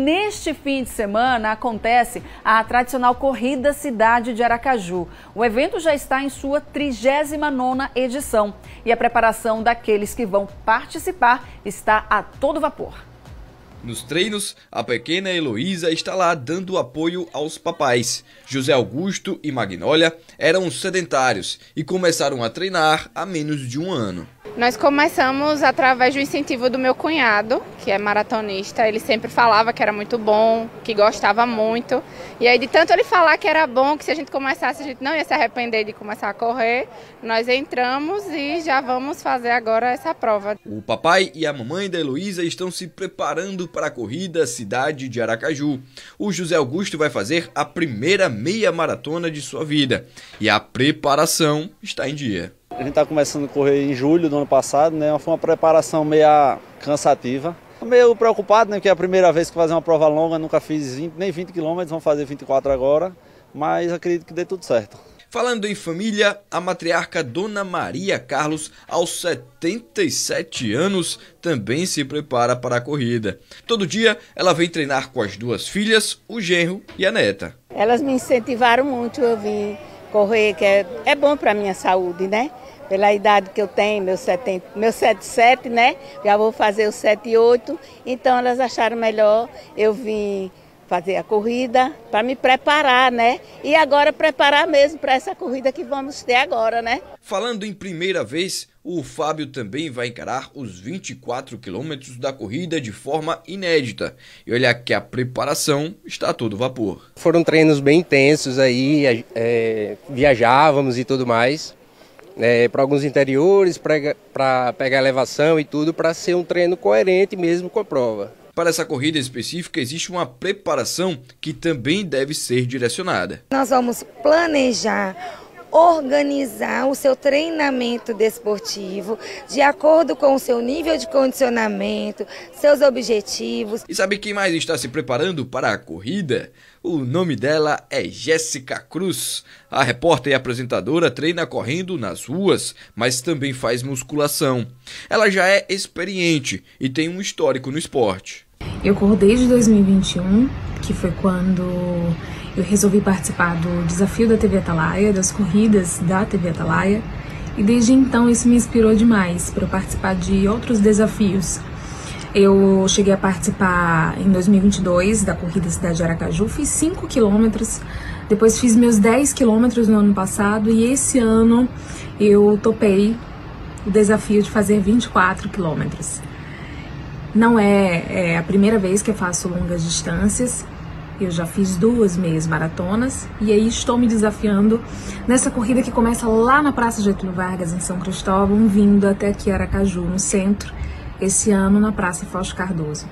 Neste fim de semana acontece a tradicional Corrida Cidade de Aracaju. O evento já está em sua 39ª edição e a preparação daqueles que vão participar está a todo vapor. Nos treinos, a pequena Heloísa está lá dando apoio aos papais. José Augusto e Magnólia eram sedentários e começaram a treinar há menos de um ano. Nós começamos através do incentivo do meu cunhado, que é maratonista. Ele sempre falava que era muito bom, que gostava muito. E aí, de tanto ele falar que era bom, que se a gente começasse, a gente não ia se arrepender de começar a correr, nós entramos e já vamos fazer agora essa prova. O papai e a mamãe da Heloísa estão se preparando para a corrida Cidade de Aracaju. O José Augusto vai fazer a primeira meia maratona de sua vida. E a preparação está em dia. A gente está começando a correr em julho do ano passado, né? Foi uma preparação meio cansativa. Meio preocupado, né? Que é a primeira vez que fazer uma prova longa, nunca fiz 20, nem 20 quilômetros, vamos fazer 24 agora, mas acredito que dê tudo certo. Falando em família, a matriarca Dona Maria Carlos, aos 77 anos, também se prepara para a corrida. Todo dia ela vem treinar com as duas filhas, o genro e a neta. Elas me incentivaram muito, eu vim correr, que é, é bom para a minha saúde, né? Pela idade que eu tenho, meu, 70, meu 77, né? Já vou fazer o 78. Então elas acharam melhor eu vim fazer a corrida para me preparar, né? E agora preparar mesmo para essa corrida que vamos ter agora, né? Falando em primeira vez, o Fábio também vai encarar os 24 quilômetros da corrida de forma inédita. E olha que a preparação está a todo vapor. Foram treinos bem intensos aí, é, viajávamos e tudo mais. É, para alguns interiores, para pegar elevação e tudo, para ser um treino coerente mesmo com a prova. Para essa corrida específica, existe uma preparação que também deve ser direcionada. Nós vamos planejar organizar o seu treinamento desportivo de acordo com o seu nível de condicionamento, seus objetivos. E sabe quem mais está se preparando para a corrida? O nome dela é Jéssica Cruz. A repórter e apresentadora treina correndo nas ruas, mas também faz musculação. Ela já é experiente e tem um histórico no esporte. Eu corro desde 2021, que foi quando eu resolvi participar do desafio da TV Atalaia, das corridas da TV Atalaia, e desde então isso me inspirou demais para participar de outros desafios. Eu cheguei a participar em 2022 da corrida Cidade de Aracaju, fiz 5 quilômetros, depois fiz meus 10 quilômetros no ano passado e esse ano eu topei o desafio de fazer 24 quilômetros. Não é, é a primeira vez que eu faço longas distâncias, eu já fiz duas meias maratonas e aí estou me desafiando nessa corrida que começa lá na Praça Getúlio Vargas, em São Cristóvão, vindo até aqui Aracaju, no centro, esse ano na Praça Fausto Cardoso.